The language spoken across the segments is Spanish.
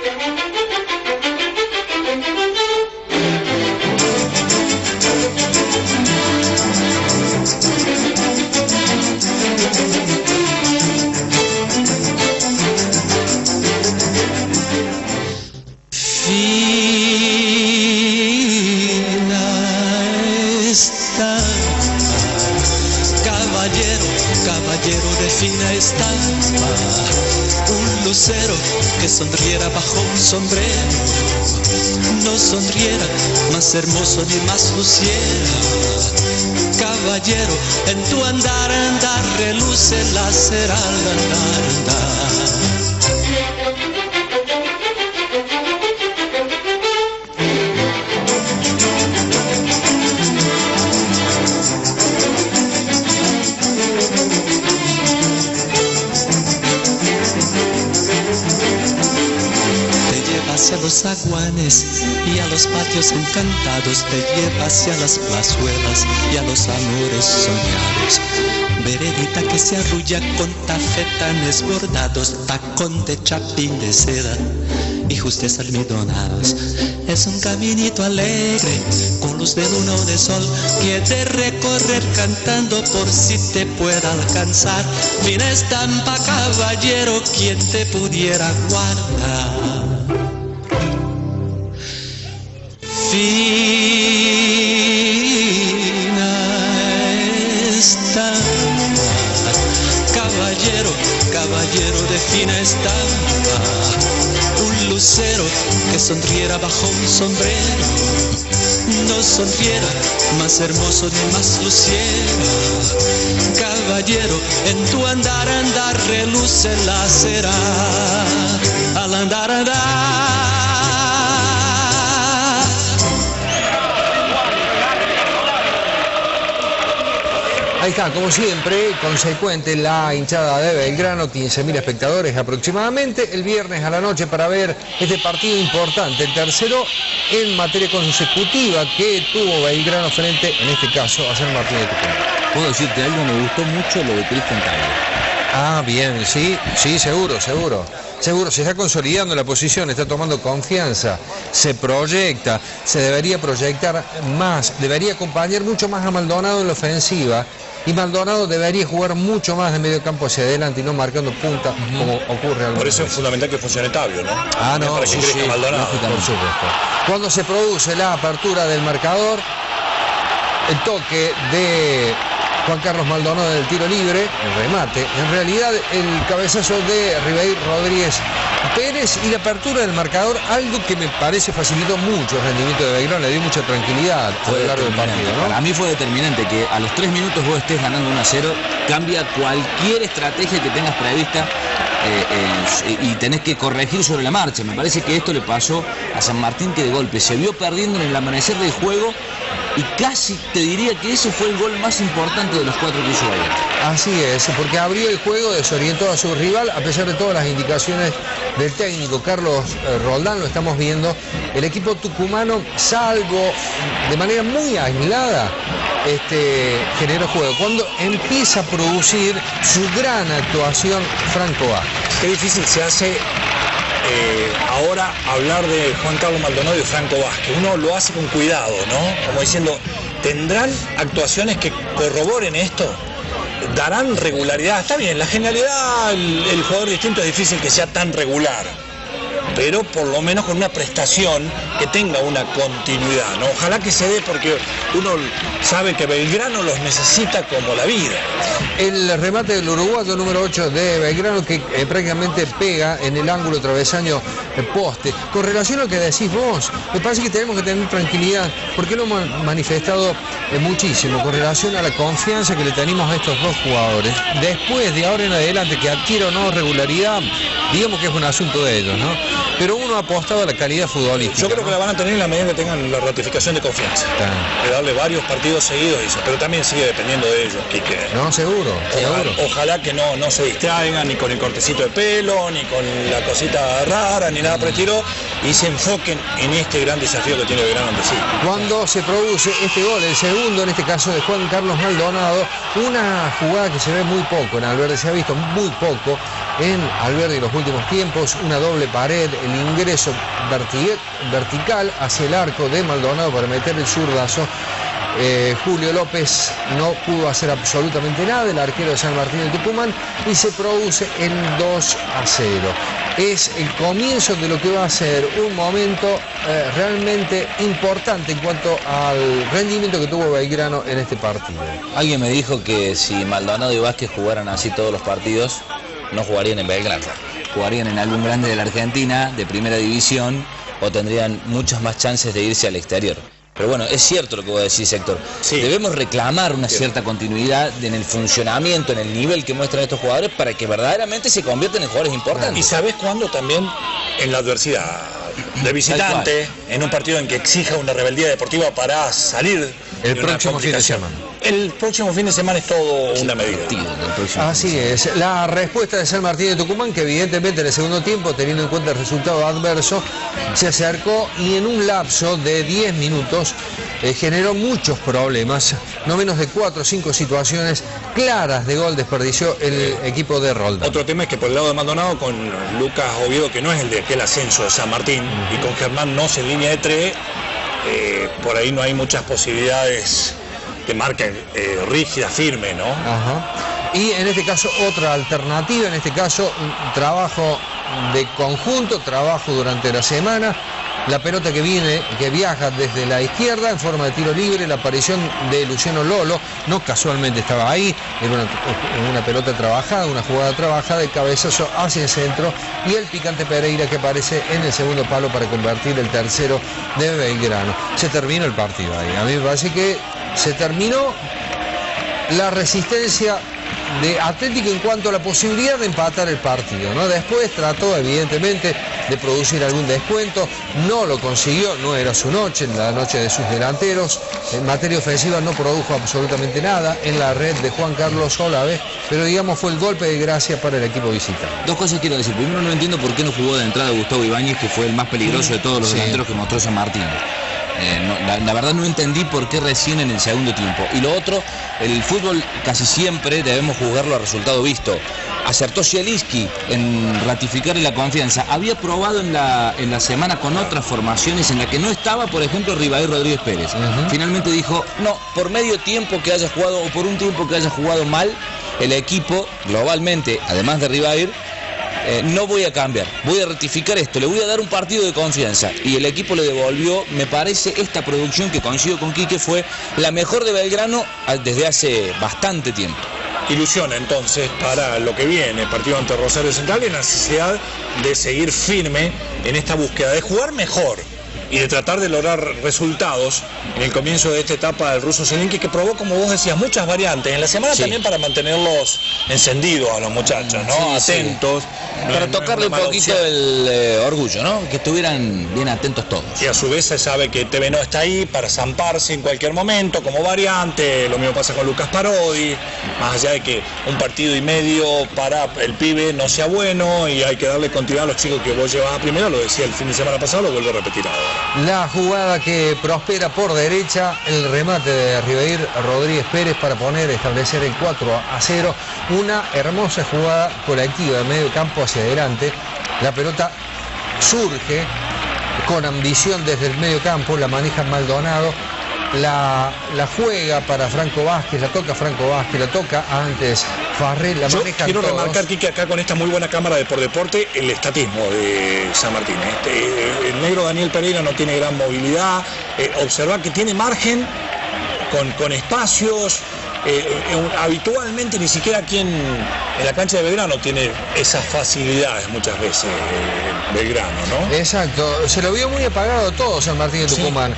Feel nice. Sonriera bajo un sombrero, no sonriera más hermoso ni más luciera. Caballero, en tu andar, andar, reluce la al andar, andar. Los aguanes y a los patios encantados te lleva hacia las plazuelas y a los amores soñados. Veredita que se arrulla con tafetanes bordados, tacón de chapín de seda y justes almidonados. Es un caminito alegre, con luz de luna o de sol, que de recorrer cantando por si te pueda alcanzar. Fina estampa, caballero, quien te pudiera guardar. Fina estampa, caballero, caballero de fina estampa, un lucero que sonriera bajo un sombrero, no sonriera más hermoso ni más luciera, caballero, en tu andar, andar reluce la cera, al andar, andar. Ahí está, como siempre, consecuente la hinchada de Belgrano, 15.000 espectadores aproximadamente, el viernes a la noche para ver este partido importante, el tercero en materia consecutiva que tuvo Belgrano frente, en este caso, a San Martín de Tucumán. Puedo decirte algo, me gustó mucho lo de Cristian Carlos. Ah, bien, sí, sí, seguro, seguro. Seguro, se está consolidando la posición, está tomando confianza, se proyecta, se debería proyectar más, debería acompañar mucho más a Maldonado en la ofensiva y Maldonado debería jugar mucho más de medio campo hacia adelante y no marcando punta como ocurre. Por eso es fundamental que funcione Tabio, ¿no? Ah, no, sí, sí, Maldonado. por supuesto. Cuando se produce la apertura del marcador, el toque de Juan Carlos Maldonado del tiro libre, el remate. En realidad, el cabezazo de Ribeir Rodríguez Pérez y la apertura del marcador, algo que me parece facilitó mucho el rendimiento de Belgrano, le dio mucha tranquilidad a lo largo del partido. ¿no? Para mí fue determinante que a los tres minutos vos estés ganando 1 a 0, cambia cualquier estrategia que tengas prevista eh, y tenés que corregir sobre la marcha. Me parece que esto le pasó a San Martín que de golpe se vio perdiendo en el amanecer del juego y casi te diría que ese fue el gol más importante de los cuatro que hizo ayer. Así es, porque abrió el juego, desorientó a su rival, a pesar de todas las indicaciones del técnico Carlos eh, Roldán, lo estamos viendo. El equipo tucumano, salvo de manera muy aislada, este, generó juego. Cuando empieza a producir su gran actuación Franco A. Qué difícil se hace eh, ahora hablar de Juan Carlos Maldonado y Franco Vázquez. Uno lo hace con cuidado, ¿no? Como diciendo, ¿tendrán actuaciones que corroboren esto? ¿Darán regularidad? Está bien, la genialidad, el jugador distinto es difícil que sea tan regular pero por lo menos con una prestación que tenga una continuidad. ¿no? Ojalá que se dé porque uno sabe que Belgrano los necesita como la vida. El remate del uruguayo número 8 de Belgrano que eh, prácticamente pega en el ángulo travesaño poste. Con relación a lo que decís vos, me parece que tenemos que tener tranquilidad porque lo hemos manifestado eh, muchísimo con relación a la confianza que le tenemos a estos dos jugadores. Después de ahora en adelante que adquiera o no regularidad, digamos que es un asunto de ellos, ¿no? Pero uno ha apostado a la calidad futbolística. Yo creo que la van a tener en la medida que tengan la ratificación de confianza. De darle varios partidos seguidos, pero también sigue dependiendo de ellos, Quique. No, seguro, ojalá, que no, no se distraigan ni con el cortecito de pelo, ni con la cosita rara, ni nada por y se enfoquen en este gran desafío que tiene Verano ante sí. Cuando se produce este gol, el segundo en este caso de Juan Carlos Maldonado, una jugada que se ve muy poco en Alberdi, se ha visto muy poco en Alberdi en los últimos tiempos, una doble pared el ingreso vertical hacia el arco de Maldonado para meter el zurdazo. Eh, Julio López no pudo hacer absolutamente nada, el arquero de San Martín de Tucumán, y se produce el 2 a 0. Es el comienzo de lo que va a ser un momento eh, realmente importante en cuanto al rendimiento que tuvo Belgrano en este partido. Alguien me dijo que si Maldonado y Vázquez jugaran así todos los partidos, no jugarían en Belgrano. Jugarían en algún grande de la Argentina, de primera división, o tendrían muchas más chances de irse al exterior. Pero bueno, es cierto lo que vos decís, Héctor. Debemos reclamar una cierta continuidad en el funcionamiento, en el nivel que muestran estos jugadores para que verdaderamente se conviertan en jugadores importantes. ¿Y sabes cuándo también? En la adversidad de visitante, en un partido en que exija una rebeldía deportiva para salir. El próximo fin de semana. El próximo fin de semana es todo una medida. Así es. La respuesta de San Martín de Tucumán, que evidentemente en el segundo tiempo, teniendo en cuenta el resultado adverso, se acercó y en un lapso de 10 minutos eh, generó muchos problemas. No menos de 4 o 5 situaciones claras de gol desperdició el equipo de Roldán. Otro tema es que por el lado de Maldonado, con Lucas Oviedo, que no es el de aquel ascenso de San Martín, y con Germán no en línea de 3, eh, por ahí no hay muchas posibilidades de marca eh, rígida, firme, ¿no? Y en este caso otra alternativa, en este caso trabajo de conjunto, trabajo durante la semana, la pelota que viene, que viaja desde la izquierda en forma de tiro libre, la aparición de Luciano Lolo, no casualmente estaba ahí, era una, pelota trabajada, una jugada trabajada de cabezazo hacia el centro y el picante Pereira que aparece en el segundo palo para convertir el tercero de Belgrano. Se termina el partido ahí. A mí me parece que se terminó la resistencia de Atlético en cuanto a la posibilidad de empatar el partido. ¿no? Después trató evidentemente de producir algún descuento, no lo consiguió, no era su noche, la noche de sus delanteros. En materia ofensiva no produjo absolutamente nada en la red de Juan Carlos Olave, pero digamos fue el golpe de gracia para el equipo visitante. Dos cosas quiero decir. Primero no entiendo por qué no jugó de entrada Gustavo Ibáñez, que fue el más peligroso de todos los delanteros que mostró San Martín. Eh, la, verdad no entendí por qué recién en el segundo tiempo. Y lo otro, el fútbol casi siempre debemos jugarlo a resultado visto. Acertó Zielinski en ratificarle la confianza. Había probado en la, en la semana con otras formaciones en la que no estaba, por ejemplo, Ribair Rodríguez Pérez. Finalmente dijo, no, por medio tiempo que haya jugado o por un tiempo que haya jugado mal, el equipo globalmente, además de Ribair, eh, no voy a cambiar, voy a rectificar esto, le voy a dar un partido de confianza. Y el equipo le devolvió, me parece, esta producción que coincido con Quique fue la mejor de Belgrano ah, desde hace bastante tiempo. Ilusión entonces para lo que viene, partido ante Rosario Central y la necesidad de seguir firme en esta búsqueda, de jugar mejor y de tratar de lograr resultados en el comienzo de esta etapa del ruso Zelinki que probó, como vos decías, muchas variantes. En la semana también para mantenerlos encendidos a los muchachos, ¿no? atentos. Para tocarle un poquito el eh, orgullo, ¿no? Que estuvieran bien atentos todos. Y a su vez se sabe que TV no está ahí para zamparse en cualquier momento como variante. Lo mismo pasa con Lucas Parodi. Más allá de que un partido y medio para el pibe no sea bueno y hay que darle continuidad a los chicos que vos llevabas primero, lo decía el fin de semana pasado, lo vuelvo a repetir ahora. La jugada que prospera por derecha, el remate de Ribeir Rodríguez Pérez para poner, establecer el 4 a 0. Una hermosa jugada colectiva de medio campo hacia adelante. La pelota surge con ambición desde el medio campo, la maneja Maldonado la, la, juega para Franco Vázquez, la toca Franco Vázquez, la toca antes Farrell, la Yo Quiero remarcar, que acá con esta muy buena cámara de por deporte, el estatismo de San Martín. Este, el negro Daniel Pereira no tiene gran movilidad. Eh, observar que tiene margen con, con espacios. Eh, eh, habitualmente ni siquiera aquí en, la cancha de Belgrano tiene esas facilidades muchas veces Belgrano, ¿no? Exacto, se lo vio muy apagado todo San Martín de Tucumán.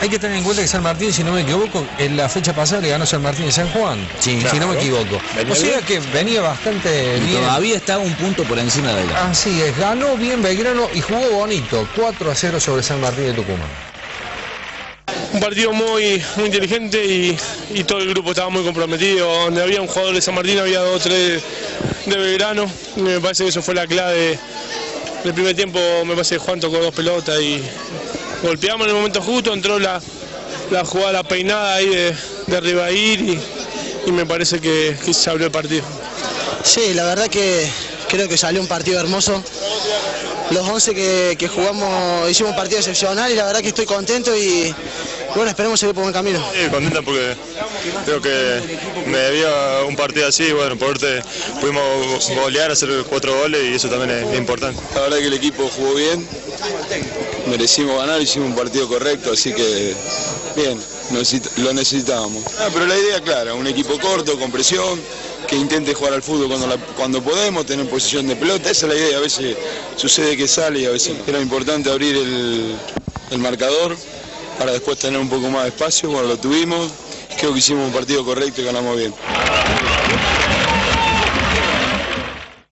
Hay que tener en cuenta que San Martín, si no me equivoco, en la fecha pasada le ganó San Martín de San Juan. si no me equivoco. o sea que venía bastante bien. Todavía estaba un punto por encima de él. Así es, ganó bien Belgrano y jugó bonito. 4 a 0 sobre San Martín de Tucumán. Un partido muy, muy inteligente y, todo el grupo estaba muy comprometido. Donde había un jugador de San Martín, había dos o tres de Belgrano. Me parece que eso fue la clave. el primer tiempo me parece que Juan tocó dos pelotas y golpeamos en el momento justo, entró la, la jugada, la peinada ahí de, de Ribair y, y, me parece que, se abrió el partido. Sí, la verdad que creo que salió un partido hermoso. los 11 que, que jugamos, hicimos un partido excepcional y la verdad que estoy contento y bueno, esperemos seguir por buen camino. Sí, contenta porque creo que me debía un partido así y bueno, por suerte pudimos golear, hacer cuatro goles y eso también es importante. La verdad que el equipo jugó bien, merecimos ganar, hicimos un partido correcto, así que bien, lo necesitábamos. Ah, pero la idea clara, un equipo corto, con presión, que intente jugar al fútbol cuando, cuando podemos, tener posición de pelota, esa es la idea, a veces sucede que sale y a veces era importante abrir el, el marcador para después tener un poco más de espacio, bueno, lo tuvimos, creo que hicimos un partido correcto y ganamos bien.